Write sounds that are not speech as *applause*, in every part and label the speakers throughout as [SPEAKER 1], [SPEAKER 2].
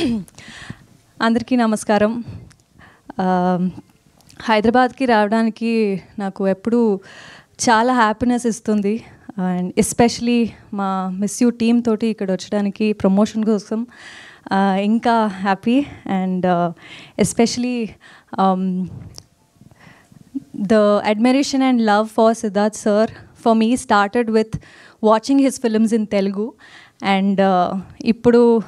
[SPEAKER 1] *clears throat* అందరికీ నమస్కారం. హైదరాబాద్కి రావడానికి నాకు ఎప్పుడూ చాలా హ్యాపీనెస్ ఇస్తుంది. అండ్ ఎస్పెషలీ మా మిస్ యూ టీమ్ తోటి ఇక్కడ వచ్చడానికి ప్రమోషన్ కోసం ఇంకా happy. And especially the admiration and love for Siddharth sir. For me started with watching his films in Telugu. And ఇప్పుడు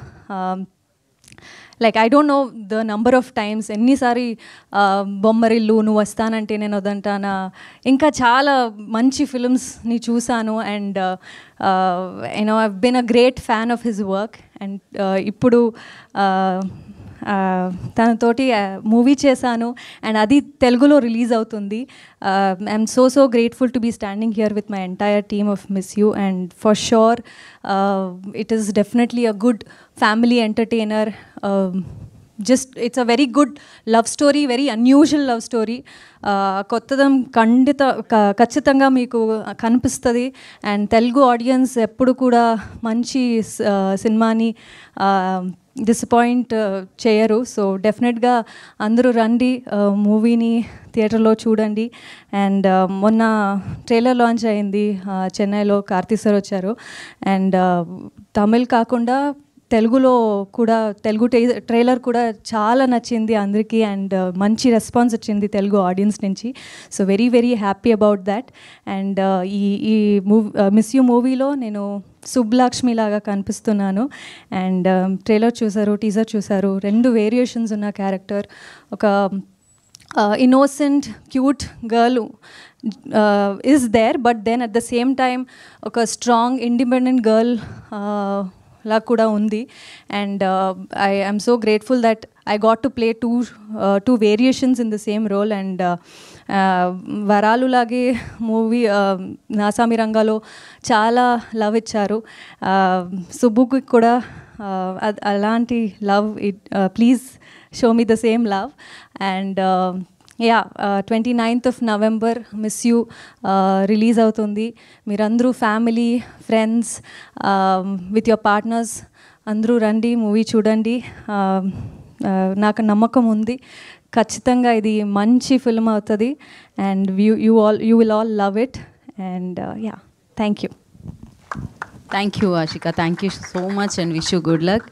[SPEAKER 1] like I don't know the number of times ఎన్నిసారి Bommarillu నువ్వు వస్తానంటే నేను వదంటానా? ఇంకా చాలా మంచి ఫిల్మ్స్ని చూశాను and you know I been a great fan of his work and ఇప్పుడు uh, తనతోటి మూవీ చేశాను. అండ్ అది తెలుగులో రిలీజ్ అవుతుంది. I'm so so grateful to be standing here with my entire team of Miss You and for sure it is definitely a good family entertainer just it's a very good love story very unusual love story కొత్తదం ఖండిత ఖచ్చితంగా మీకు కనిపిస్తుంది. And Telugu audience ఎప్పుడు కూడా మంచి సినిమాని disappoint uh, చేయరు. So డెఫినెట్గా అందరూ రండి uh, మూవీని థియేటర్లో చూడండి. అండ్ uh, మొన్న ట్రైలర్ లాంచ్ అయింది చెన్నైలో కార్తీ సార్ వచ్చారు. అండ్ తమిళ్ కాకుండా తెలుగులో కూడా తెలుగు టే- ట్రైలర్ కూడా చాలా నచ్చింది అందరికీ. అండ్ మంచి రెస్పాన్స్ వచ్చింది తెలుగు ఆడియన్స్ నుంచి. So very very happy about that and ఈ ఈ మూవీ మిస్ యూ మూవీలో నేను సుబ్బలక్ష్మి లాగా కనిపిస్తున్నాను. అండ్ ట్రైలర్ చూసారు టీజర్ చూసారు రెండు వేరియేషన్స్ ఉన్న క్యారెక్టర్ ఒక innocent cute girl is there but then at the same time ఒక స్ట్రాంగ్ ఇండిపెండెంట్ గర్ల్ లా కూడా ఉంది. And I I'm so grateful that I got to play two two variations in the same role and వరాలు లాగే movie నాసామి రంగాలో చాలా love ఇచ్చారు. సుబ్బుకి కూడా అలాంటి love it please show me the same love and yeah twenty ninth of November Miss You release అవుతుంది. మీరందరూ family friends with your partners అందరూ రండి మూవీ చూడండి. Um, uh, నాకు నమ్మకం ఉంది. ఖచ్చితంగా ఇది మంచి ఫిల్మ్ అవుతుంది. And you you all you will all love it and yeah thank you
[SPEAKER 2] thank you Ashika thank you so much and wish you good luck